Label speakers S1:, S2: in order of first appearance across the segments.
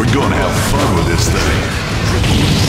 S1: We're gonna have fun with this thing.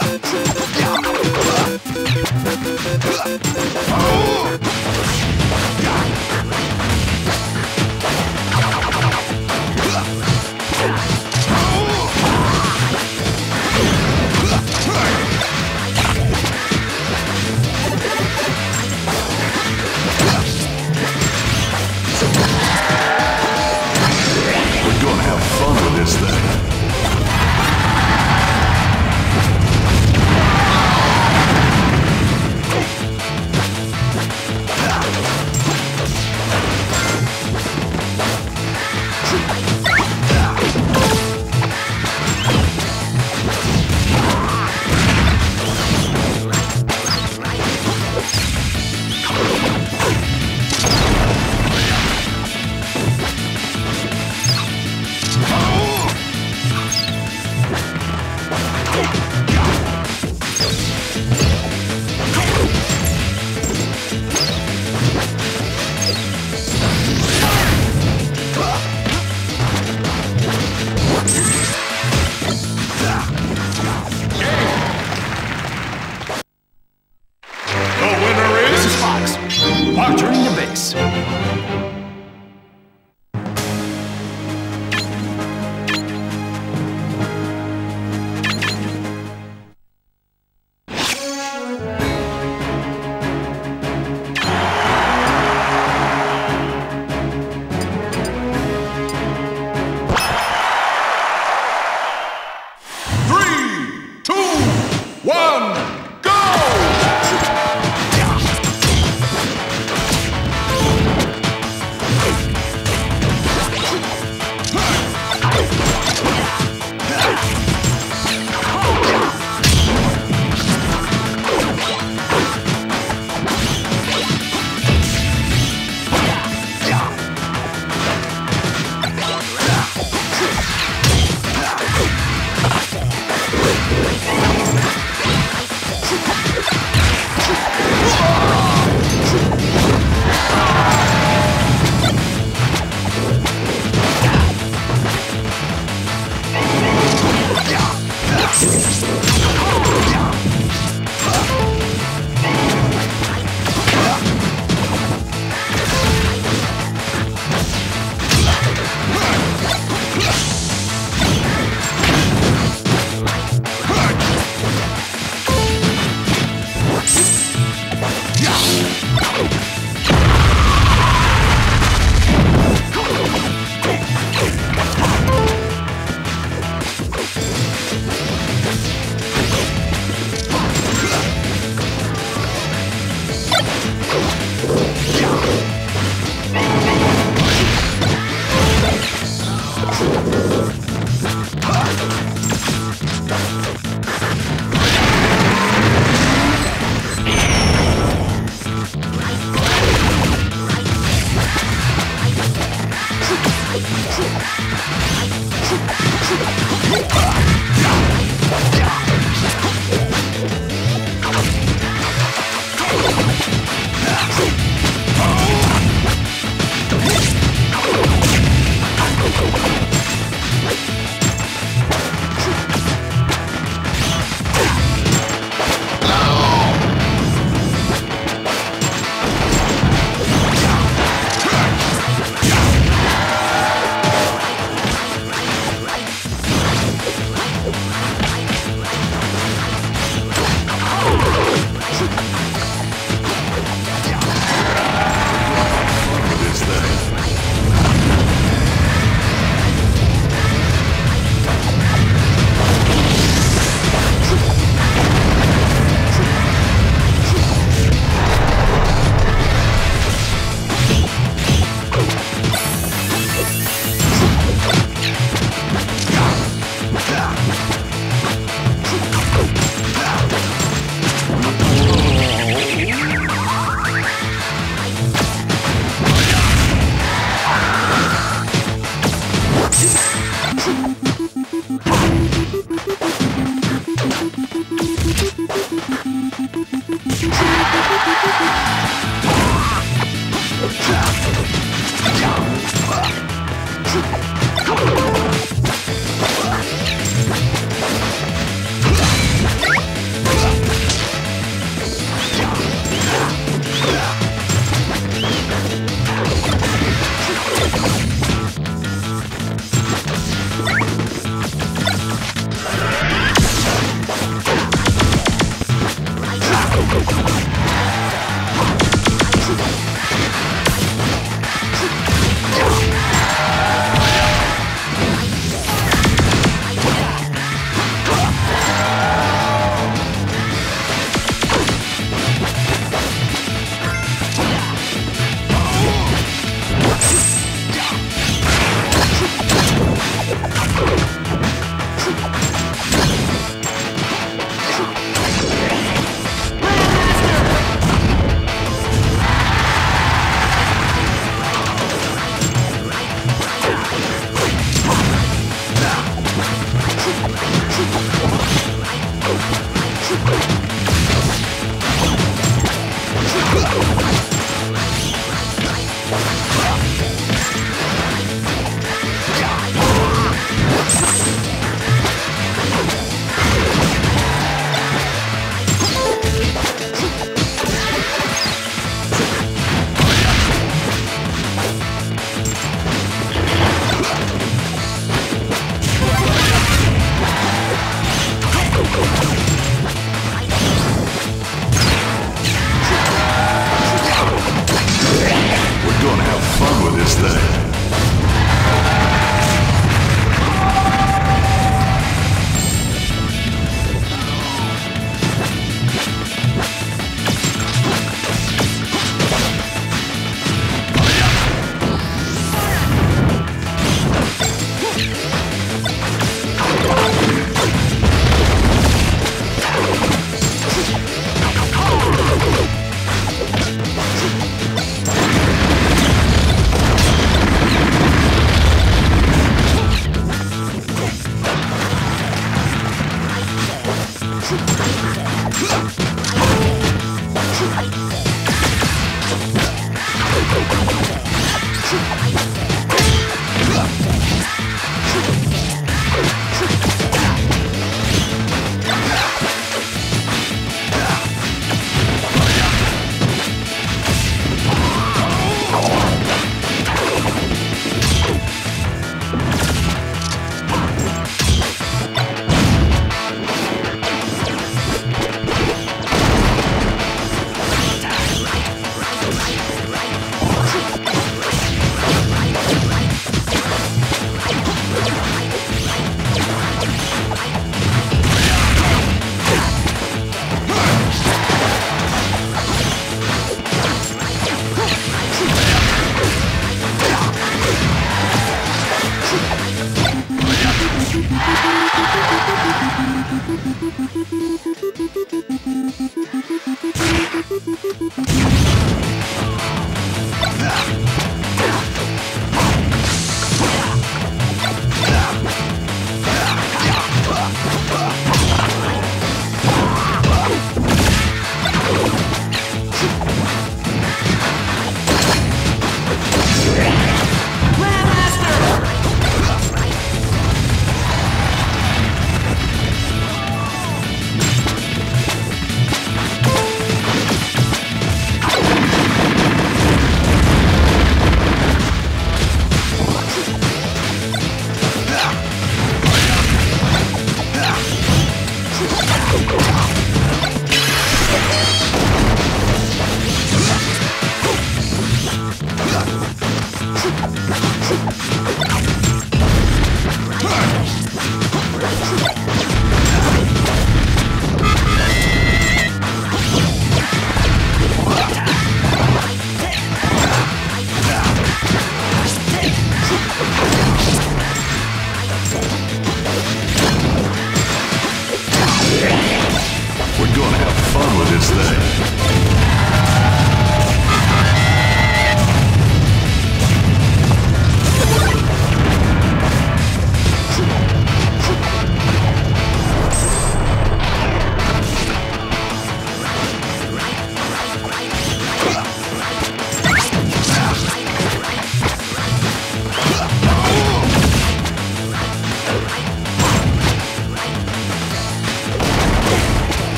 S1: We're